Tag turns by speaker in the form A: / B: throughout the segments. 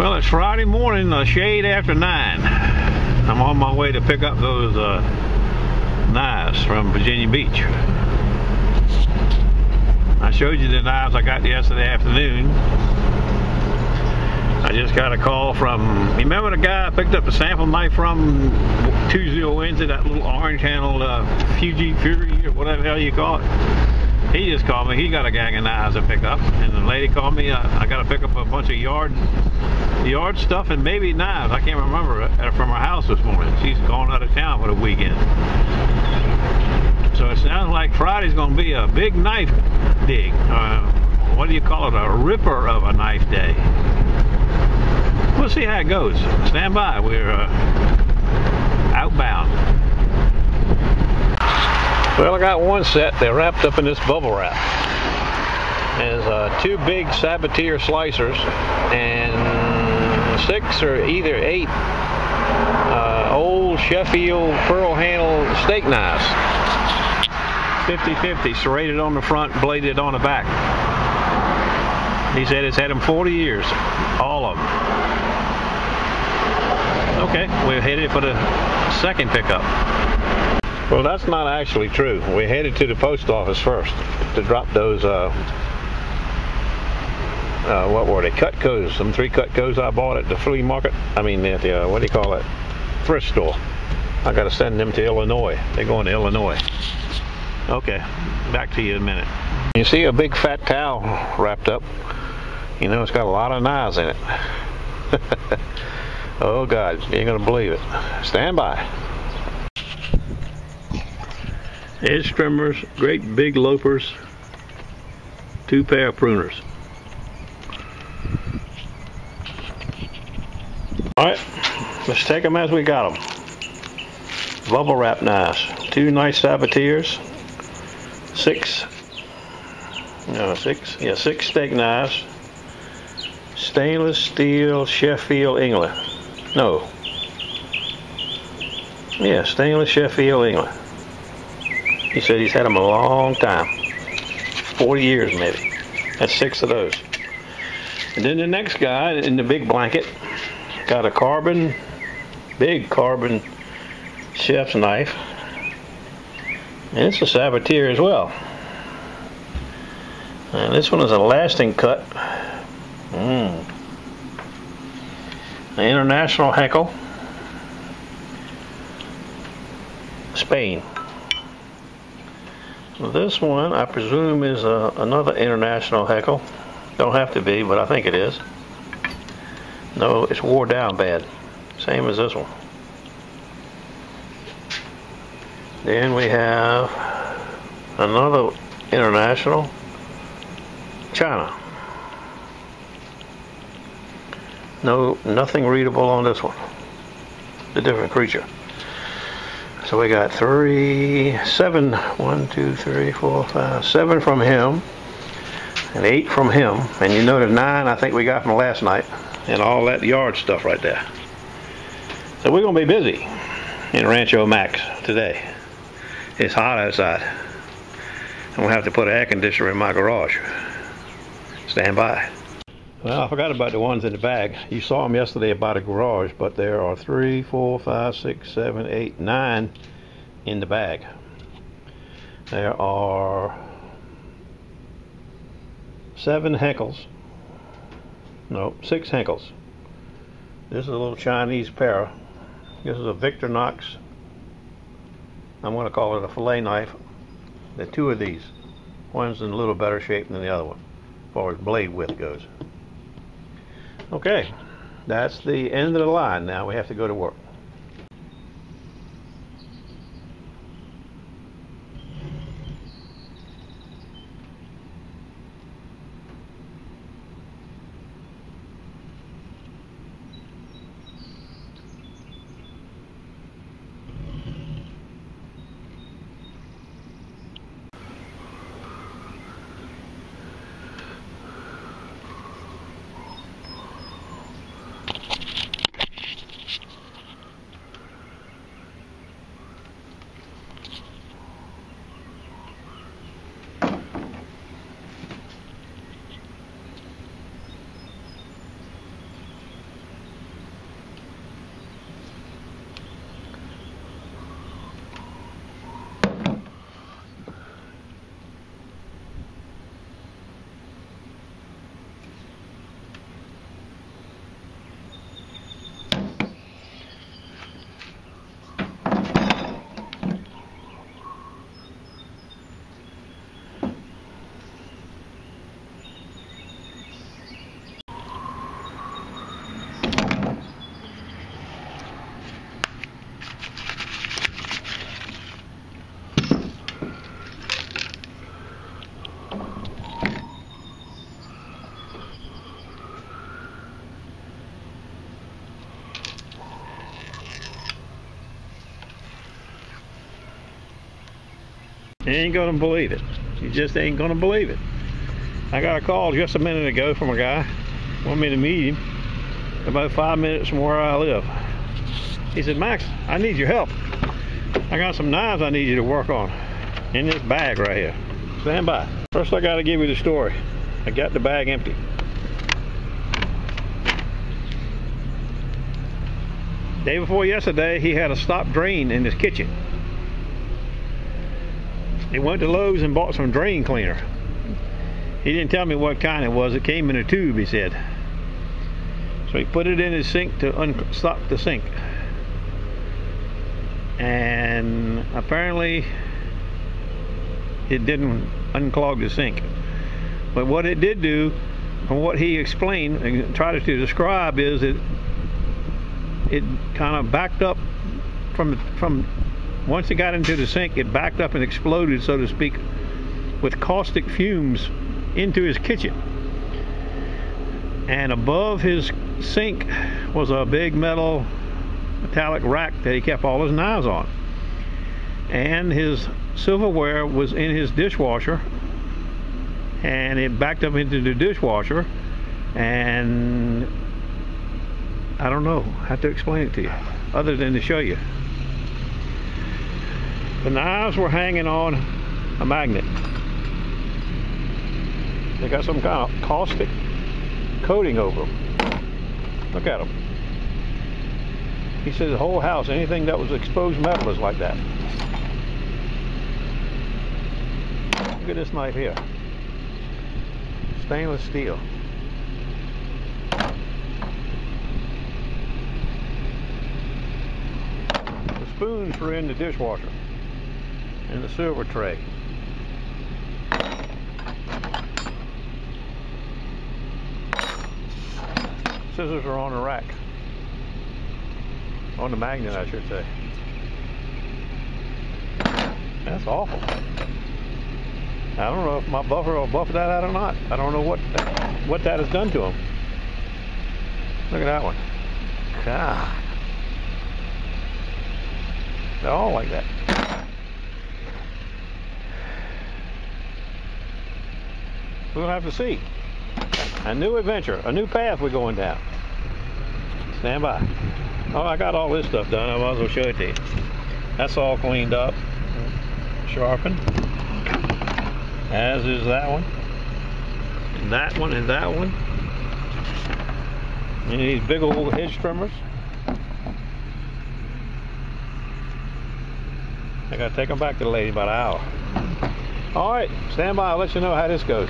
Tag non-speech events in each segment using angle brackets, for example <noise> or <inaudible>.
A: Well, it's Friday morning, a shade after 9. I'm on my way to pick up those uh, knives from Virginia Beach. I showed you the knives I got yesterday afternoon. I just got a call from, remember the guy I picked up a sample knife from 20 Wednesday, that little orange handled uh, Fuji Fury or whatever the hell you call it? He just called me, he got a gang of knives to pick up. And the lady called me, uh, I got to pick up a bunch of yard yard stuff and maybe knives. I can't remember it from her house this morning. She's going out of town for the weekend. So it sounds like Friday's going to be a big knife dig. Uh, what do you call it? A ripper of a knife day. We'll see how it goes. Stand by. We're uh, outbound. Well, I got one set. They're wrapped up in this bubble wrap. There's uh, two big Sabatier slicers and six or either eight uh, old Sheffield pearl handle steak knives. 50-50, serrated on the front, bladed on the back. He said it's had them 40 years, all of them. Okay, we're headed for the second pickup. Well, that's not actually true. We're headed to the post office first to drop those, uh, uh, what were they, Cutcos, some three Cutcos I bought at the flea market. I mean, at the, uh, what do you call it, thrift store. I got to send them to Illinois. They're going to Illinois. Okay, back to you in a minute. You see a big fat towel wrapped up. You know, it's got a lot of knives in it. <laughs> oh God, you ain't gonna believe it. Stand by. Edge trimmers, great big loppers, two pair of pruners. All right, let's take them as we got them. Bubble wrap knives, two nice sabatiers, six, no six, yeah six steak knives, stainless steel Sheffield England. No. Yeah, stainless Sheffield England. He said he's had them a long time. 40 years maybe. That's six of those. And then the next guy in the big blanket got a carbon, big carbon chef's knife. And it's a Sabatier as well. And this one is a lasting cut. Mm. An international Henckel. Spain. This one, I presume, is uh, another international Henckel. Don't have to be, but I think it is. No, it's wore down bad. Same as this one. Then we have another international China. No, nothing readable on this one. A different creature. So we got three, seven, one, two, three, four, five, seven from him, and eight from him. And you noted nine I think we got from last night, and all that yard stuff right there. So we're going to be busy in Rancho Max today. It's hot outside. I'm going to have to put an air conditioner in my garage. Stand by. Well, I forgot about the ones in the bag. You saw them yesterday about a garage, but there are three, four, five, six, seven, eight, nine in the bag. There are seven Henckels. No, six Henckels. This is a little Chinese pair. This is a Victorinox. I'm going to call it a fillet knife. There are two of these. One's in a little better shape than the other one, as far as blade width goes. Okay, that's the end of the line now. We have to go to work. Ain't gonna believe it. You just ain't gonna believe it. I got a call just a minute ago from a guy. Want me to meet him about five minutes from where I live. He said, Max, I need your help. I got some knives I need you to work on in this bag right here. Stand by. First I gotta give you the story. I got the bag empty. Day before yesterday, he had a stop drain in his kitchen. He went to Lowe's and bought some drain cleaner. He didn't tell me what kind it was. It came in a tube, he said. So he put it in his sink to stop the sink. And apparently it didn't unclog the sink. But what it did do, from what he explained and tried to describe, is it it kind of backed up from from once it got into the sink, it backed up and exploded, so to speak, with caustic fumes into his kitchen. And above his sink was a big metal metallic rack that he kept all his knives on. And his silverware was in his dishwasher and it backed up into the dishwasher and I don't know how to explain it to you other than to show you. The knives were hanging on a magnet. They got some kind of caustic coating over them. Look at them. He said the whole house, anything that was exposed metal was like that. Look at this knife here. Stainless steel. The spoons were in the dishwasher in the silver tray. Scissors are on the rack. On the magnet, I should say. That's awful. I don't know if my buffer will buff that out or not. I don't know what what that has done to him. Look at that one. God. They're all like that. We'll have to see. A new adventure, a new path we're going down. Stand by. Oh, I got all this stuff done. I might as well show it to you. That's all cleaned up, sharpened. As is that one. And that one and that one. And these big old hedge trimmers. I gotta take them back to the lady about an hour. All right, stand by. I'll let you know how this goes.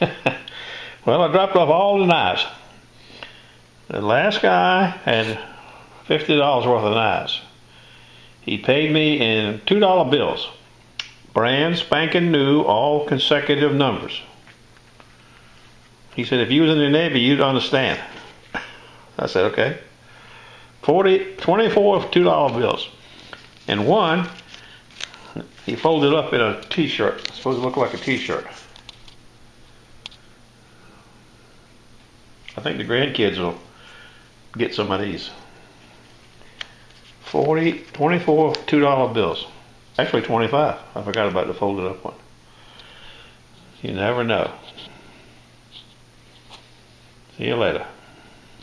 A: <laughs> well, I dropped off all the knives. The last guy had $50 worth of knives. He paid me in $2 bills. Brand spanking new, all consecutive numbers. He said, if you was in the Navy, you'd understand. <laughs> I said, okay. 40, 24 $2 bills. And one, he folded up in a t-shirt. Supposed to look like a t-shirt. I think the grandkids will get some of these. 40, 24 $2 bills. Actually 25. I forgot about the folded up one. You never know. See you later.